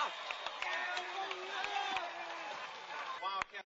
off.